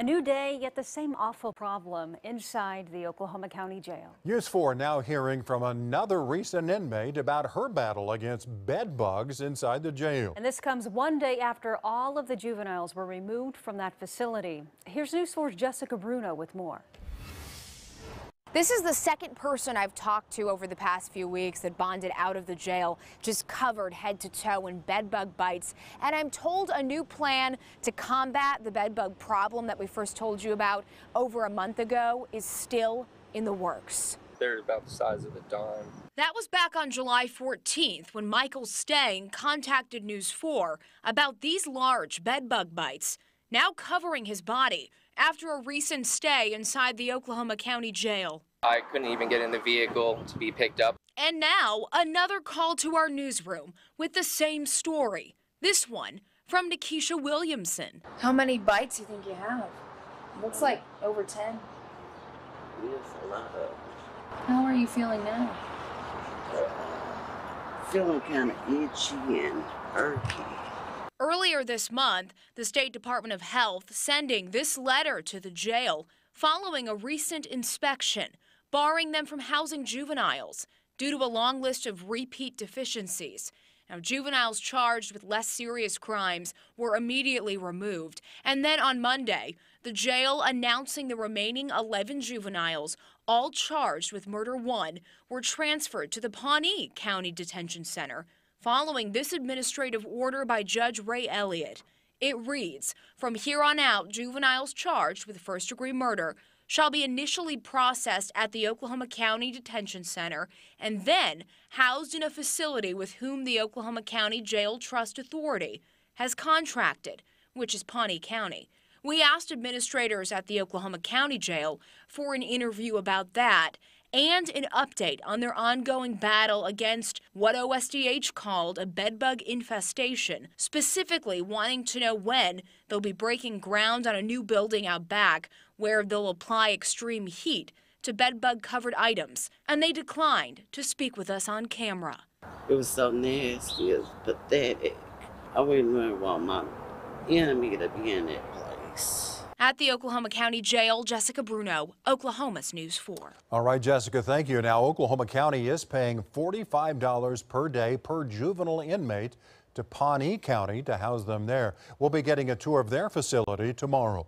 A new day, yet the same awful problem inside the Oklahoma County Jail. News 4 now hearing from another recent inmate about her battle against bed bugs inside the jail. And this comes one day after all of the juveniles were removed from that facility. Here's News 4's Jessica Bruno with more. This is the second person I've talked to over the past few weeks that bonded out of the jail, just covered head to toe in bedbug bites. And I'm told a new plan to combat the bedbug problem that we first told you about over a month ago is still in the works. They're about the size of a dime. That was back on July 14th when Michael Stang contacted News 4 about these large bedbug bites now covering his body after a recent stay inside the Oklahoma County Jail. I couldn't even get in the vehicle to be picked up. And now, another call to our newsroom with the same story. This one from Nikisha Williamson. How many bites do you think you have? Looks like over 10. Yes, a lot of. How are you feeling now? Feeling kind of itchy and irky. Earlier this month, the State Department of Health sending this letter to the jail following a recent inspection, barring them from housing juveniles due to a long list of repeat deficiencies. Now, juveniles charged with less serious crimes were immediately removed. And then on Monday, the jail announcing the remaining 11 juveniles, all charged with murder one, were transferred to the Pawnee County Detention Center following this administrative order by Judge Ray Elliott. It reads From here on out, juveniles charged with first degree murder shall be initially processed at the Oklahoma County Detention Center and then housed in a facility with whom the Oklahoma County Jail Trust Authority has contracted, which is Pawnee County. We asked administrators at the Oklahoma County Jail for an interview about that and an update on their ongoing battle against what OSDH called a bedbug infestation, specifically wanting to know when they'll be breaking ground on a new building out back where they'll apply extreme heat to bedbug covered items, and they declined to speak with us on camera. It was so nasty, it was pathetic. I wouldn't want my enemy to be in that place. At the Oklahoma County Jail, Jessica Bruno, Oklahoma's News 4. All right, Jessica, thank you. Now, Oklahoma County is paying $45 per day per juvenile inmate to Pawnee County to house them there. We'll be getting a tour of their facility tomorrow.